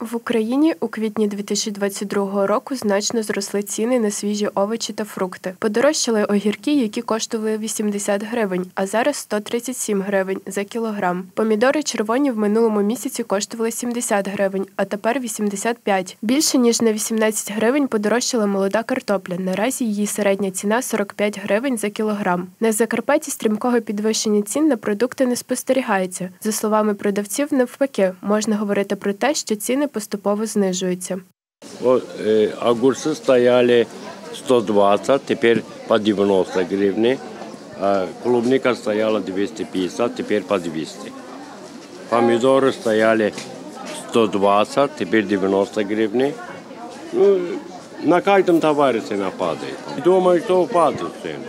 В Україні у квітні 2022 року значно зросли ціни на свіжі овочі та фрукти. Подорожчали огірки, які коштували 80 гривень, а зараз 137 гривень за кілограм. Помідори червоні в минулому місяці коштували 70 гривень, а тепер 85. Більше ніж на 18 гривень подорожчала молода картопля. Наразі її середня ціна 45 гривень за кілограм. На Закарпатті стрімкого підвищення цін на продукти не спостерігається. За словами продавців, навпаки, можна говорити про те, що ціни поступово знижуються. Вот, э, огурцы стояли 120, теперь по 90 гривны. А клубника стояла 250, теперь по 200. Помидоры стояли 120, теперь 90 гривны. Ну, на каждом товаре цена падает. Думаю, что упадет цены.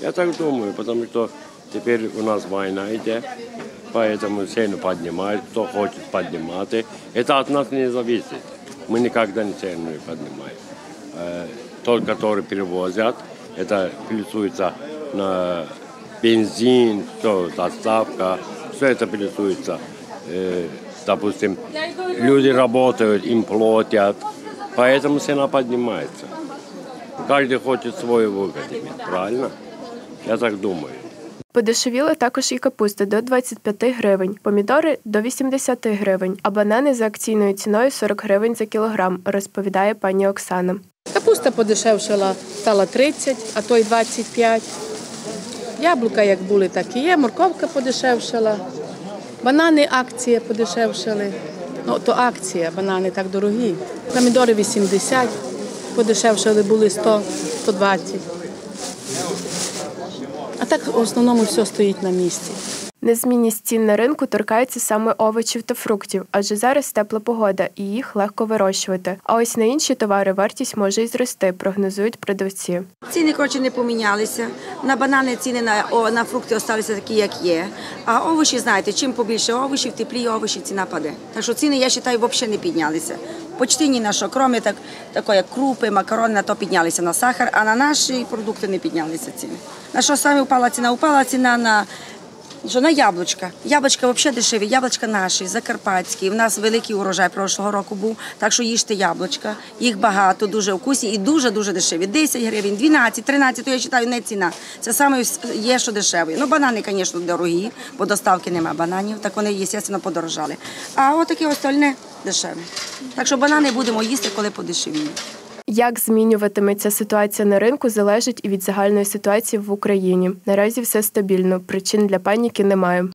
Я так думаю, потому что теперь у нас война идет, поэтому цену поднимают, кто хочет поднимать. Это от нас не зависит. Мы никогда не цену не поднимаем. Э, Тот, который перевозят, это плюсуется на бензин, все, доставка, все это плюсуется. Э, Допустим, люди работают, им платят, поэтому цена поднимается. Каждый хочет свою выгоду правильно? Я так думаю. Подешевіла також і капуста до 25 гривень, помідори до 80 гривень, а банани за акційною ціною 40 гривень за кілограм, розповідає пані Оксана. Капуста подешевшала, стала 30, а то й 25. Яблука як були, так і є. Морковка подешевшала. Банани акція подешевшали. Ну, то акція, банани так дорогі. Помідори 80, подешевшали були 100, 120. А так в основному все стоїть на місці. Незмінність цін на ринку торкається саме овочів та фруктів, адже зараз тепла погода і їх легко вирощувати. А ось на інші товари вартість може й зрости, прогнозують продавці. Ціни коротше не помінялися. На банани ціни на, о, на фрукти залишилися такі, як є. А овочі, знаєте, чим побільше овочів, тепліє овочі ціна паде. Так що ціни, я вважаю, взагалі не піднялися. Почти ні на що, крім так, такої, як крупи, макарони, на то піднялися на сахар, а на наші продукти не піднялися ціни. На що саме впала ціна? Упала ціна на що на яблучка. Яблучка взагалі дешеві, яблучка наші, закарпатські. У нас великий урожай прошлого року був, так що їжте яблучка. Їх багато, дуже вкусні і дуже-дуже дешеві. 10 гривень, 12, 13, то я вважаю, не ціна. Це саме є, що дешеві. Ну, банани, звісно, дорогі, бо доставки немає бананів, так вони, звісно, подорожали. А отакі остальне дешеві. Так що банани будемо їсти, коли подешевіють. Як змінюватиметься ситуація на ринку, залежить і від загальної ситуації в Україні. Наразі все стабільно, причин для паніки немає.